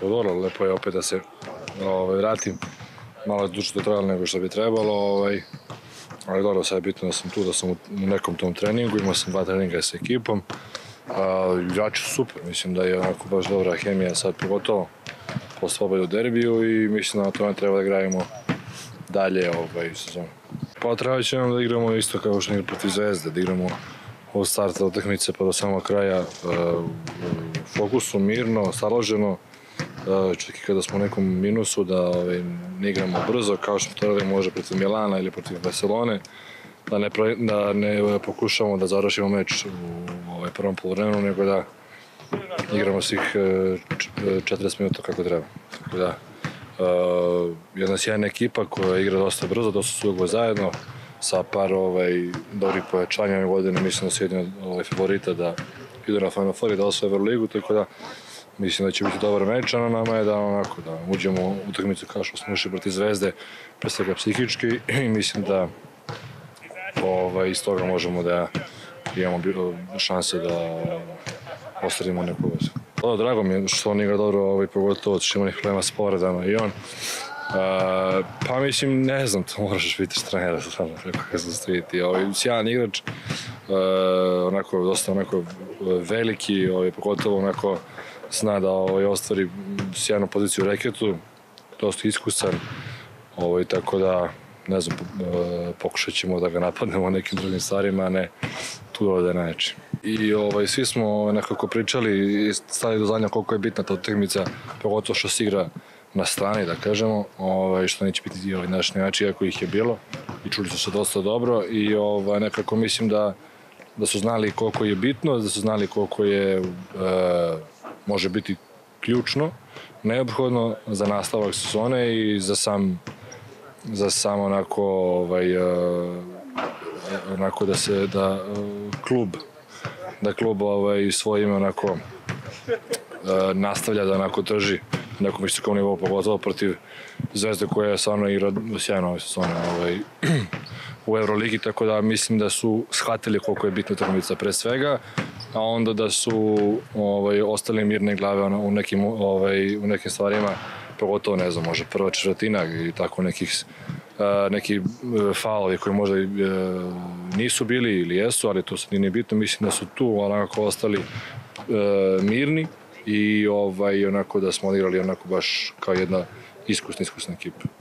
Dobro, lepo je opet da se ovaj, vratim. Malo je duže to trajalo nego što bi trebalo, ovaj, ali dobro, sad je bitno da sam tu, da sam u nekom tom treningu, imao sam dva treninga sa ekipom. A, igrači su super, mislim da je onako baš dobra hemija sad pogotovo posle pobede u derbiju i mislim da na tome treba da gradimo dalje ovaj, sezonu. Pa treba će nam da igramo isto kao što igra protiv Zvezde, da igramo od starta utakmice pa do samog kraja u fokusu, mirno, staloženo, čak i kada smo u nekom minusu da ovaj, ne igramo brzo kao što smo to radili može protiv Milana ili protiv Barcelone, da ne, da ne pokušamo da završimo meč u ovaj, prvom polovremenu, nego da igramo svih e, č- e, 40 minuta kako treba. Tako da, uh, jedna sjajna ekipa koja igra dosta brzo, dosta su zajedno, sa par ovaj, dobrih pojačanja ove godine, mislim da su jedni ovaj, favorita da idu na Final Four i da osvoje Euroligu, tako da mislim da će biti dobar meč, a na nama je da onako da uđemo u utakmicu kao što smo ušli protiv Zvezde, pre svega psihički i mislim da ovaj, iz toga možemo da imamo šanse da ostvarimo neku vezu. O, drago mi je što on igra dobro, ovaj, pogotovo što ima nekih problema s povredama i on. Uh, pa mislim, ne znam, to moraš biti trenera stvarno, kako ga zastaviti. Ovaj, sjajan igrač, uh, onako, dosta onako veliki, ovaj, pogotovo onako zna da ovaj, ostvari sjajnu poziciju u reketu, dosta iskusan, ovaj, tako da ne znam, uh, pokušat ćemo da ga napadnemo nekim drugim stvarima, a ne tu ovde najjači. I ovaj, svi smo ovaj, nekako pričali i stali do zadnja koliko je bitna ta utakmica, pogotovo što se igra na strani, da kažemo, ovaj, što neće biti ovaj, naš najjači, iako ih je bilo i čuli su se dosta dobro i ovaj, nekako mislim da, da su znali koliko je bitno, da su znali koliko je e, može biti ključno, neophodno za nastavak sezone i za sam za sam onako ovaj uh, onako da se da uh, klub da klub ovaj svoje ime onako uh, nastavlja da onako drži na nekom visokom nivou pogotovo protiv Zvezde koja je stvarno igra sjajno ove sezone ovaj, u Euroligi, tako da mislim da su shvatili koliko je bitna utakmica pre svega, a onda da su ovaj, ostali mirne glave ono, u, nekim, ovaj, u nekim stvarima, pogotovo ne znam, može prva četvrtina i tako nekih uh, neki uh, faulovi koji možda uh, nisu bili ili jesu, ali to sad nije bitno, mislim da su tu onako ostali mirni i ovaj, onako da smo odigrali onako baš kao jedna iskusna, iskusna ekipa.